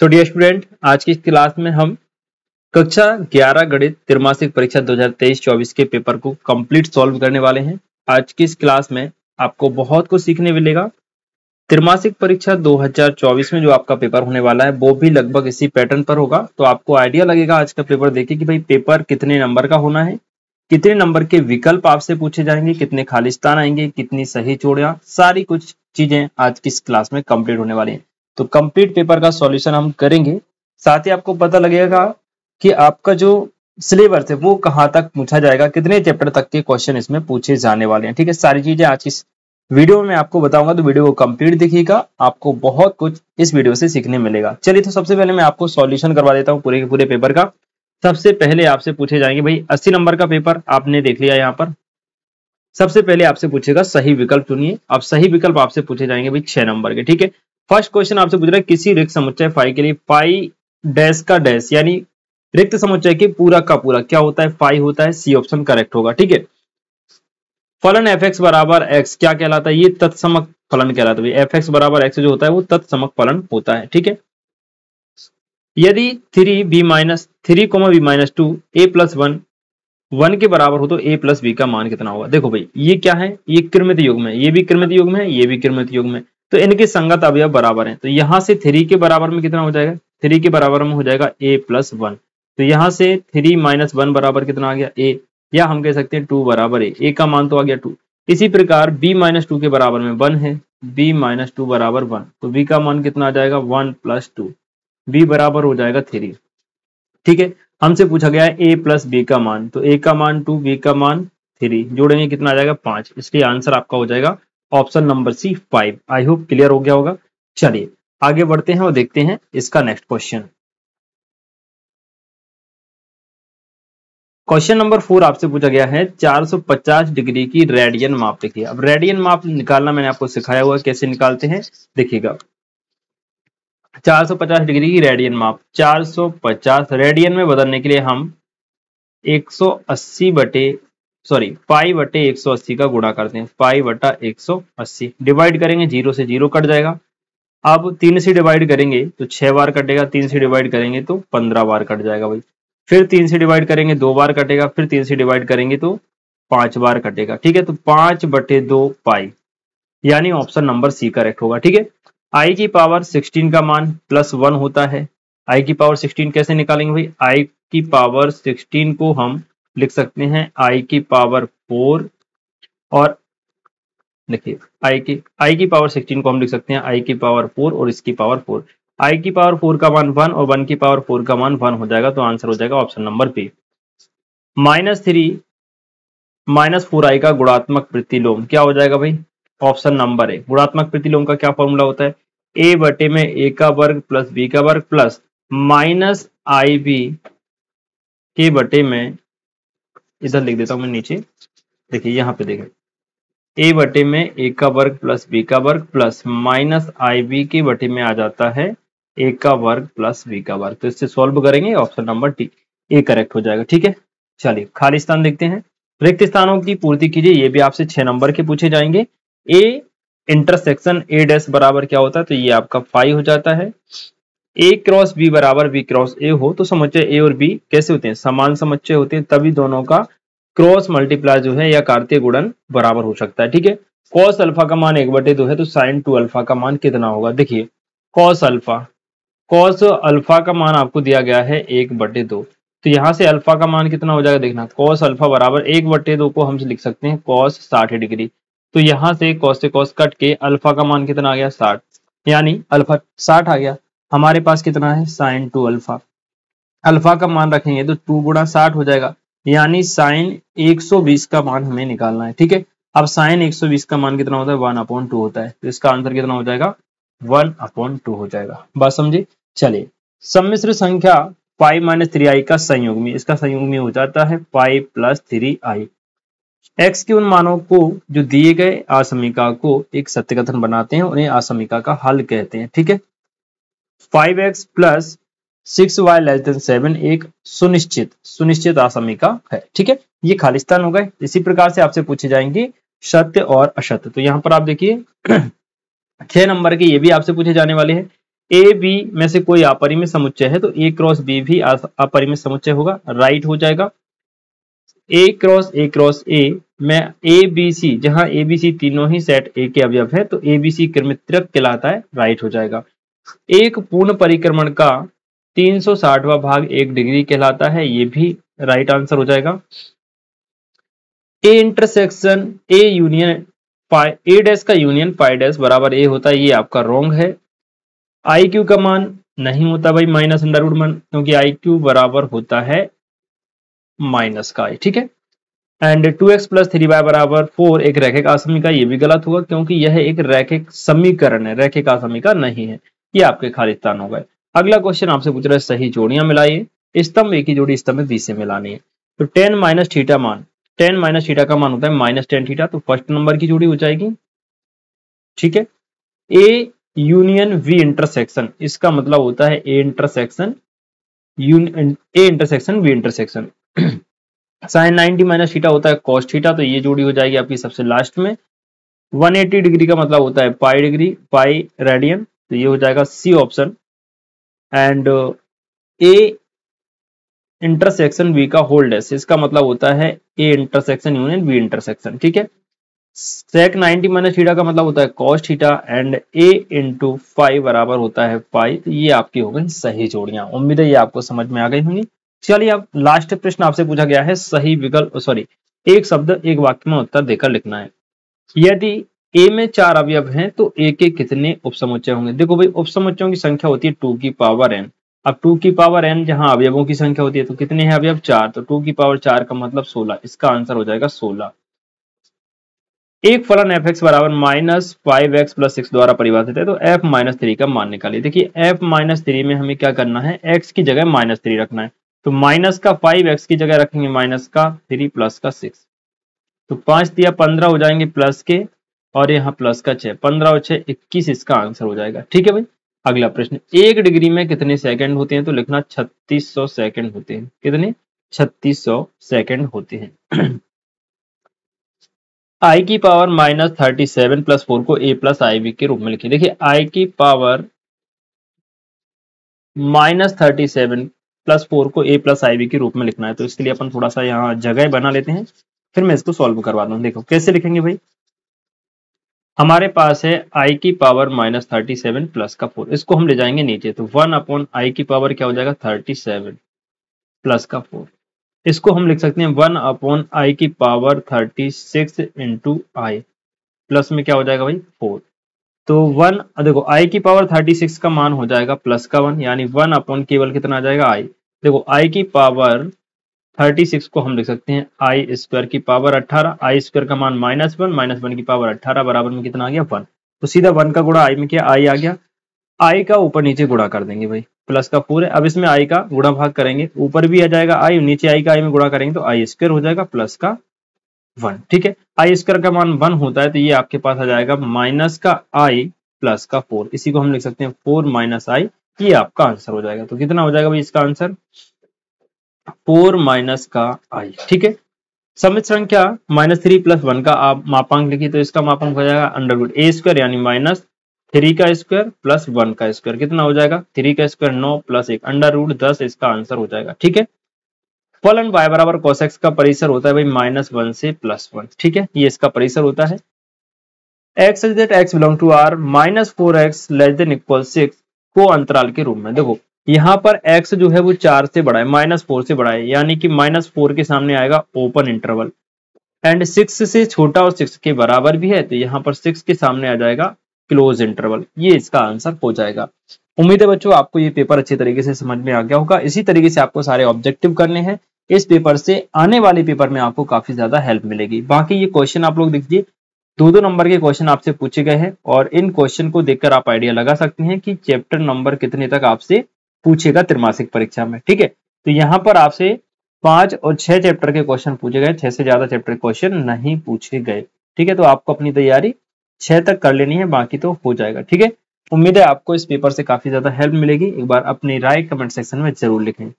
तो dear student आज की इस क्लास में हम कक्षा 11 गणित त्रिमासिक परीक्षा 2023-24 के पेपर को कंप्लीट सॉल्व करने वाले हैं। आज की इस क्लास में आपको बहुत कुछ सीखने मिलेगा। त्रिमासिक परीक्षा 2024 में जो आपका पेपर होने वाला है, वो भी लगभग इसी पैटर्न पर होगा। तो आपको आइडिया लगेगा आज का पेपर देखिए कि भाई पेपर कितने नंबर का होना है, कितने नंबर के विकल्प आपसे पूछे जाएँगे, कितने खालिस्तान आएँगे, कितनी सही चोड़िया, सारी कुछ चीज़ें आज की इस क्लास में कंप्लीट होने वाली हैं। तो कंप्लीट पेपर का सॉल्यूशन हम करेंगे। साथ ही आपको पता लगेगा कि आपका जो सिलेबस है, वो कहाँ तक पूछा जाएगा, कितने चैप्टर तक के क्वेश्चन इसमें पूछे जाने वाले हैं, ठीक है? सारी चीज़ें आज इस वीडियो में आपको बताऊँगा तो वीडियो को कंप्लीट देखिएगा, आपको बहुत कुछ इस वीडियो से सीखने मिलेगा। चलिए तो सबसे पहले मैं आपको सॉल्यूशन करवा देता हूँ पूरे के पूरे पेपर का। सबसे पहले आपसे पूछे जाएँगे, भाई, अस्सी नंबर का पेपर आपने देख लिया यहाँ पर। सबसे पहले आपसे पूछेगा, सही विकल्प चुनिए। अब सही विकल्प आपसे पूछे जाएँगे, भाई, छह नंबर के, ठीक है? फ़र्स्ट क्वेश्चन आपसे पूछ रहा है, किसी रिक्त समुच्चय फाइव के लिए फाइव डैश का डैश, यानी रिक्त समुच्चय के पूरा का पूरा, क्या होता है? फाइव होता है, सी ऑप्शन करेक्ट होगा, ठीक है? फलन एफ़ एक्स बराबर एक्स, क्या कहलाता है? ये तत्समक फलन कहलाता है एफ़ एक्स बराबर एक्स जो होता है, वो तत्समक फलन होता है, ठीक है? यदि three B minus, three comma B minus two, A plus one one के बराबर हो तो ए प्लस बी का मान कितना होगा? देखो भाई, ये क्या है? ये कृमित युग में ये भी कृमित युग में ये भी कृमित युग में तो इनके संगत अवयव बराबर हैं। तो यहाँ से थ्री के बराबर में कितना हो जाएगा? थ्री के बराबर में हो जाएगा ए प्लस वन तो यहाँ से थ्री माइनस वन बराबर कितना आ गया? ए या हम कह सकते हैं टू बराबर ए ए का मान तो आ गया टू इसी प्रकार बी माइनस टू के बराबर में वन है। बी माइनस टू बराबर वन तो बी का मान कितना आ जाएगा? वन प्लस टू बी बराबर हो जाएगा थ्री ठीक है? हमसे पूछा गया है ए प्लस बी का मान। तो ए का मान टू बी का मान थ्री जोड़ेंगे कितना आ जाएगा? पाँच। इसलिए आंसर आपका हो जाएगा option number C, five. I hope clear हो गया होगा। चलिए, आगे बढ़ते हैं और देखते हैं इसका next question. Question number four आपसे पूछा गया है 450 डिग्री की रेडियन माप देखिए। अब रेडियन माप निकालना मैंने आपको सिखाया हुआ कैसे निकालते हैं, देखिएगा। 450 डिग्री की रेडियन माप 450 रेडियन में बदलने के लिए हम 180 बटे सॉरी पाई बटे एक सौ अस्सी का गुणा करते हैं। पाई बटा एक सौ अस्सी। डिवाइड करेंगे ज़ीरो से ज़ीरो कट जाएगा। अब तीन से डिवाइड करेंगे तो छह बार कटेगा। तीन से डिवाइड करेंगे तो पंद्रह बार कट जाएगा भाई। फिर तीन से डिवाइड करेंगे, दो बार कटेगा। फिर तीन से डिवाइड करेंगे तो पाँच बार कटेगा। ठीक है तो पाँच बटे दो पाई। यानी ऑप्शन नंबर सी करेक्ट होगा। ठीक है आई की पावर सिक्सटीन का मान प्लस वन होता है। आई की पावर सिक्सटीन कैसे निकालेंगे भाई? आई की पावर सिक्सटीन को हम लिख सकते हैं आई की पावर फोर और देखिए आई की आई की पावर सिक्सटीन को हम लिख सकते हैं आई की पावर फोर और इसकी पावर फोर आई की पावर फोर का मान वन और वन की पावर फोर का मान वन हो जाएगा तो आंसर हो जाएगा option number B minus three minus four I का गुणात्मक प्रतिलोम, क्या हो जाएगा भाई? ऑप्शन नंबर ए गुणात्मक प्रतिलोम का क्या फॉर्मूला होता है? ए बटे में ए का वर्ग प्लस बी का वर्ग प्लस माइनस आई बी के बटे में इधर लिख देता हूँ मैं नीचे। देखिए, यहाँ पे देखें। ए बटे में ए का वर्ग प्लस बी का वर्ग प्लस माइनस आई बी के बटे में आ जाता है ए का वर्ग प्लस बी का वर्ग। तो इससे सॉल्व करेंगे option number T A correct हो जाएगा, ठीक है? चलिए, खाली स्थान देखते हैं। रिक्त स्थानों की पूर्ति कीजिए, ये भी आपसे छह नंबर के पूछे जाएँगे। ए इंटरसेक्शन ए डैश बराबर क्या होता है? तो ये आपका फाइव हो जाता है। ए क्रॉस बी बराबर बी क्रॉस ए हो तो समुच्चय ए और बी कैसे होते हैं? समान समुच्चय होते हैं, तभी दोनों का क्रॉस मल्टीप्लाई जो है, या कार्तीय गुणन बराबर हो सकता है, ठीक है? कॉस अल्फ़ा का मान एक बटे दो है तो साइन टू अल्फ़ा का मान कितना होगा? देखिए कॉस अल्फ़ा कॉस अल्फ़ा का मान आपको दिया गया है एक बटे दो। तो यहाँ से अल्फ़ा का मान कितना हो जाएगा देखना कॉस अल्फ़ा बराबर एक बटे दो को हम लिख सकते हैं कॉस साठ डिग्री। तो यहाँ से कॉस से कॉस कट के अल्फ़ा का मान कितना आ गया साठ, यानी अल्फ़ा साठ आ गया। हमारे पास कितना है? साइन टू अल्फ़ा अल्फ़ा का मान रखेंगे तो टू गुणा साठ हो जाएगा। यानी साइन 120 का मान हमें निकालना है, ठीक है? अब साइन 120 का मान कितना होता है? वन अपॉन टू होता है। तो इसका आंसर कितना हो जाएगा? वन अपॉन टू हो जाएगा। बात समझे? चलिए। सम्मिश्र संख्या फाइव माइनस थ्री आई का संयोग में, इसका संयोग में हो जाता है five plus three I X के उन मानों को, जो दिए गए असमिका को एक सत्यकथन बनाते हैं, उन्हें असमिका का हल कहते हैं, ठीक है? Five X plus six Y less than seven एक सुनिश्चित सुनिश्चित आसमिका है, ठीक है? ये खालिस्तान हो गए। इसी प्रकार से आपसे पूछे जाएँगे सत्य और असत्य। तो यहाँ पर आप देखिए, छह नंबर के ये भी आपसे पूछे जाने वाले हैं। ए, बी में से कोई अपरिमित समुच्चय है तो ए क्रॉस बी भी अपरिमित समुच्चय होगा, राइट हो जाएगा। ए क्रॉस ए क्रॉस ए में ए, बी, सी, जहाँ ए, बी, सी तीनों ही सेट ए के अवयव है तो ए, बी, सी क्रमित्रक कहलाता है, राइट हो जाएगा। एक पूर्ण परिक्रमण का 360वां भाग एक डिग्री कहलाता है, ये भी राइट आंसर हो जाएगा। A intersection A union A dash का यूनियन पाई डैश बराबर ए होता है, ये आपका रॉन्ग है। आई क्यू का मान नहीं होता भाई माइनस अंडर रूट वन क्योंकि आई क्यू बराबर होता है माइनस का ठीक है? And two X plus three Y बराबर फोर एक रैखिक आसमिका ये भी गलत होगा, क्योंकि यह एक रैखिक समीकरण है, रैखिक आसमिका नहीं है। ये आपके खाली स्थान हो गए। अगला क्वेश्चन आपसे पूछ रहा है, सही जोड़ियाँ मिलाइए। स्तंभ एक ही जोड़ी, स्तंभ बी से मिलानी है। तो टेन माइनस थीटा मान टेन माइनस थीटा का मान होता है माइनस टेन थीटा तो फ़र्स्ट नंबर की जोड़ी हो जाएगी। ठीक है? ए यूनियन वी इंटरसेक्शन इसका मतलब होता है A intersection A intersection V intersection sine 90 minus theta होता है कॉस थीटा तो ये जोड़ी हो जाएगी आपकी सबसे लास्ट में। 180 डिग्री का मतलब होता है पाई डिग्री पाई रेडियन तो ये हो जाएगा C option and A intersection V का होल्ड है इसका मतलब होता है A intersection union B intersection ठीक है? सेक 90 माइनस थीटा का मतलब होता है cos theta and A into five बराबर होता है पाई तो ये आपकी हो गई सही जोड़ियाँ. उम्मीद है ये आपको समझ में आ गई होंगी. चलिए अब लास्ट प्रश्न आपसे पूछा गया है सही विकल्प सॉरी एक शब्द एक वाक्य में उत्तर देकर लिखना है. यदि ए में चार अवयव हैं तो ए के कितने उपसमुच्चय होंगे? देखो भाई, उपसमुच्चयों की संख्या होती है टू की पावर एन अब टू की पावर एन जहाँ अवयवों की संख्या होती है तो कितने हैं अवयव? चार। तो टू की पावर चार का मतलब सोलह। इसका आंसर हो जाएगा सोलह। एक फलन एफ़ एक्स बराबर minus five X plus six द्वारा परिभाषित है तो एफ़ माइनस थ्री का मान निकालिए। देखिए एफ़ माइनस थ्री में हमें क्या करना है? एक्स की जगह माइनस थ्री रखना है। तो माइनस का फाइव एक्स की जगह रखेंगे माइनस का थ्री प्लस का सिक्स तो पाँच दिया पंद्रह हो जाएँगे प्लस के। और यहाँ प्लस का छह, पंद्रह और छह, इक्कीस इसका आंसर हो जाएगा। ठीक है भाई? अगला प्रश्न, एक डिग्री में कितने सेकंड होते हैं? तो लिखना छत्तीस सौ सेकंड होते हैं। कितने? छत्तीस सौ सेकंड होते हैं। आई की power minus thirty seven plus four को ए प्लस आई बी के रूप में लिखिए देखिए आई की power minus thirty seven plus four को ए प्लस आई बी के रूप में लिखना है। तो इसके लिए अपन थोड़ा सा यहाँ जगह बना लेते हैं। फिर मैं इसको सॉल्व करवा दूँ। देखो, कैसे लिखेंगे भाई? हमारे पास है आई की power minus thirty seven plus का फोर इसको हम ले जाएँगे नीचे तो वन अपॉन आई की पावर क्या हो जाएगा? थर्टी सेवन प्लस का फोर इसको हम लिख सकते हैं वन अपॉन आई की power thirty six into I plus में क्या हो जाएगा भाई? फोर तो वन देखो आई की पावर थर्टी सिक्स का मान हो जाएगा प्लस का वन यानी वन अपॉन केवल कितना आ जाएगा? आई देखो आई की पावर थर्टी सिक्स को हम लिख सकते हैं, आई स्क्वायर की पावर अट्ठारह, आई स्क्वायर का मान माइनस वन माइनस वन की पावर अट्ठारह, बराबर में कितना आ गया? वन। तो सीधा वन का गुड़ा आई में क्या, आई आ गया। आई का ऊपर नीचे गुड़ा कर देंगे भाई, प्लस का है अब इसमें आई का गुणा भाग करेंगे, ऊपर भी आ जाएगा आई, नीचे आई का आई में गुणा करेंगे तो आई स्क्र हो जाएगा प्लस का वन, ठीक है? आई स्क्र का मान वन होता है तो ये आपके पास आ जाएगा माइनस का आई प्लस का फोर। इसी को हम लिख सकते हैं, फोर माइनस आई, ये आपका आंसर हो जाएगा। तो कितना हो जाएगा भाई इसका आंसर? फोर माइनस का आई, ठीक है? समित संख्या माइनस थ्री प्लस वन का आप मापांक लिखिए तो इसका मापांक हो जाएगा अंडर रूट ए स्क्वायर, यानी माइनस थ्री का स्क्वायर प्लस वन का स्क्वायर। कितना हो जाएगा? थ्री का स्क्वायर नौ प्लस एक। अंडर रूट दस इसका आंसर हो जाएगा, ठीक है? फलन वाई बराबर कोसेक्स का परिसर होता है भाई माइनस वन से प्लस वन, ठीक है? ये इसका परिसर होता है। X is that X belong to R minus four X less than equal six को अंतराल के रूप में। देखो यहाँ पर x जो है वो चार से बड़ा है, माइनस फोर से बड़ा है, यानी कि माइनस फोर के सामने आएगा ओपन इंटरवल। एंड सिक्स से छोटा और सिक्स के बराबर भी है तो यहाँ पर सिक्स के सामने आ जाएगा क्लोज इंटरवल। ये इसका आंसर हो जाएगा। उम्मीद है बच्चों, आपको ये पेपर अच्छे तरीके से समझ में आ गया होगा। इसी तरीके से आपको सारे ऑब्जेक्टिव करने हैं। इस पेपर से आने वाले पेपर में आपको काफ़ी ज़्यादा हेल्प मिलेगी। बाकी ये क्वेश्चन आप लोग देखिए। दो दो नंबर के क्वेश्चन आपसे पूछे गए हैं और इन क्वेश्चन को देखकर आप आइडिया लगा सकते हैं कि चैप्टर नंबर कितने तक आपसे पूछेगा त्रिमासिक परीक्षा में, ठीक है? तो यहाँ पर आपसे पाँच और छह चैप्टर के क्वेश्चन पूछे गए, छह से ज़्यादा चैप्टर क्वेश्चन नहीं पूछे गए, ठीक है? तो आपको अपनी तैयारी छह तक कर लेनी है, बाकी तो हो जाएगा, ठीक है? उम्मीद है आपको इस पेपर से काफ़ी ज़्यादा हेल्प मिलेगी, एक बार अपनी राय कमेंट सेक्शन में ज़रूर लिखें।